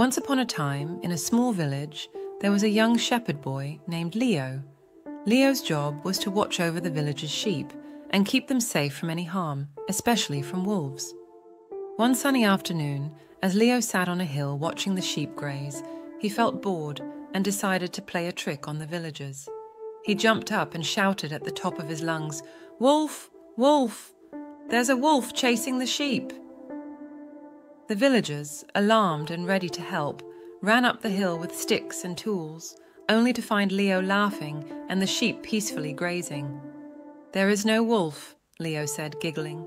Once upon a time, in a small village, there was a young shepherd boy named Leo. Leo's job was to watch over the village's sheep and keep them safe from any harm, especially from wolves. One sunny afternoon, as Leo sat on a hill watching the sheep graze, he felt bored and decided to play a trick on the villagers. He jumped up and shouted at the top of his lungs, Wolf! Wolf! There's a wolf chasing the sheep! The villagers, alarmed and ready to help, ran up the hill with sticks and tools, only to find Leo laughing and the sheep peacefully grazing. There is no wolf, Leo said, giggling.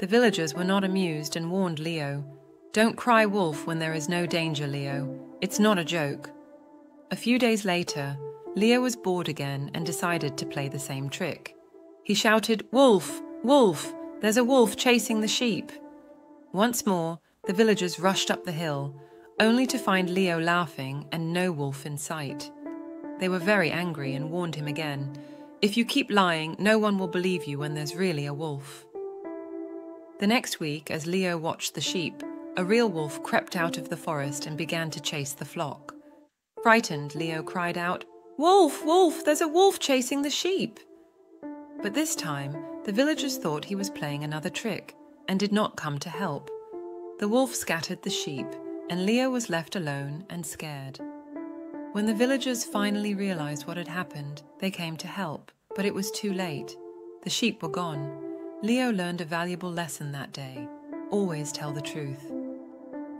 The villagers were not amused and warned Leo, Don't cry wolf when there is no danger, Leo. It's not a joke. A few days later, Leo was bored again and decided to play the same trick. He shouted, Wolf! Wolf! There's a wolf chasing the sheep! Once more, the villagers rushed up the hill, only to find Leo laughing and no wolf in sight. They were very angry and warned him again If you keep lying, no one will believe you when there's really a wolf. The next week, as Leo watched the sheep, a real wolf crept out of the forest and began to chase the flock. Frightened, Leo cried out, Wolf, wolf, there's a wolf chasing the sheep. But this time, the villagers thought he was playing another trick and did not come to help. The wolf scattered the sheep, and Leo was left alone and scared. When the villagers finally realized what had happened, they came to help, but it was too late. The sheep were gone. Leo learned a valuable lesson that day always tell the truth.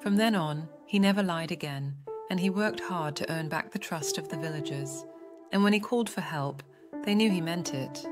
From then on, he never lied again, and he worked hard to earn back the trust of the villagers. And when he called for help, they knew he meant it